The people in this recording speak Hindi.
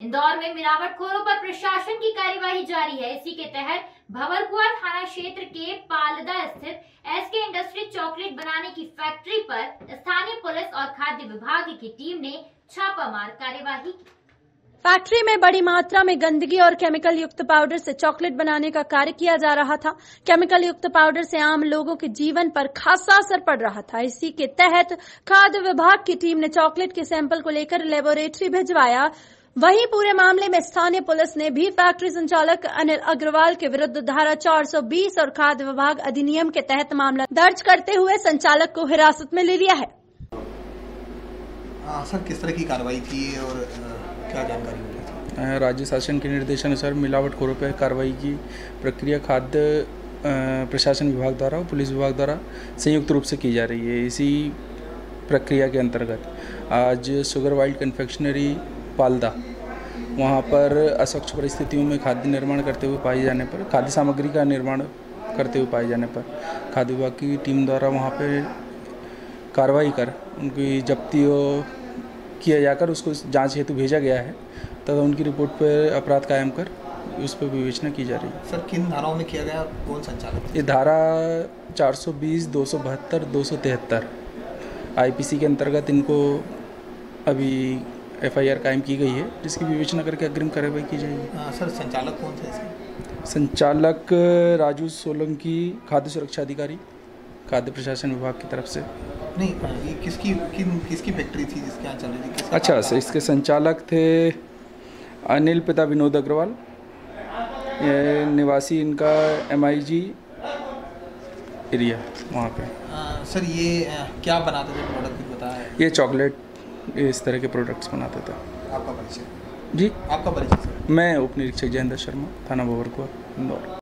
मिलावटखोरों पर प्रशासन की कार्यवाही जारी है। इसी के तहत भवरकुआ थाना क्षेत्र के पालदा स्थित एस के इंडस्ट्री चॉकलेट बनाने की फैक्ट्री पर स्थानीय पुलिस और खाद्य विभाग की टीम ने छापामार कार्यवाही की। फैक्ट्री में बड़ी मात्रा में गंदगी और केमिकल युक्त पाउडर से चॉकलेट बनाने का कार्य किया जा रहा था। केमिकल युक्त पाउडर से आम लोगों के जीवन पर खासा असर पड़ रहा था। इसी के तहत खाद्य विभाग की टीम ने चॉकलेट के सैंपल को लेकर लेबोरेटरी भिजवाया। वहीं पूरे मामले में स्थानीय पुलिस ने भी फैक्ट्री संचालक अनिल अग्रवाल के विरुद्ध धारा 420 और खाद्य विभाग अधिनियम के तहत मामला दर्ज करते हुए संचालक को हिरासत में ले लिया है। हाँ सर किस तरह की कार्रवाई की और क्या जानकारी मिली राज्य शासन के निर्देशानुसार मिलावटखोरों पर कार्रवाई की प्रक्रिया खाद्य प्रशासन विभाग द्वारा और पुलिस विभाग द्वारा संयुक्त रूप से की जा रही है। इसी प्रक्रिया के अंतर्गत आज शुगर वाइल्ड कन्फेक्शनरी पालदा वहाँ पर अस्वच्छ परिस्थितियों में खाद्य निर्माण करते हुए पाए जाने पर खाद्य सामग्री का निर्माण करते हुए पाए जाने पर खाद्य विभाग की टीम द्वारा वहाँ पर कार्रवाई कर उनकी जब्ती किया जाकर उसको जाँच हेतु भेजा गया है तथा उनकी रिपोर्ट पर अपराध कायम कर उस पर विवेचना की जा रही है। सर किन धाराओं में किया गया? कौन संचालक ये धारा चार 420, 272, 273 आईपीसी के अंतर्गत इनको अभी एफआईआर कायम की गई है जिसकी विवेचना करके अग्रिम कार्रवाई की जाएगी। सर संचालक कौन थे इसके? संचालक राजू सोलंकी खाद्य सुरक्षा अधिकारी खाद्य प्रशासन विभाग की तरफ़ से। नहीं ये किसकी किन किसकी फैक्ट्री थी जिसके यहाँ चल रही थी? अच्छा सर इसके संचालक थे अनिल पिता विनोद अग्रवाल ये निवासी इनका एमआईजी एरिया वहाँ पे। अ, सर ये क्या बनाते थे प्रोडक्ट बताया? ये चॉकलेट। इस तरह के प्रोडक्ट्स बनाते थे। आपका परिचय? जी? आपका परिचय मैं उप निरीक्षक जयेंद्र शर्मा थाना बोवरकुआ इंदौर।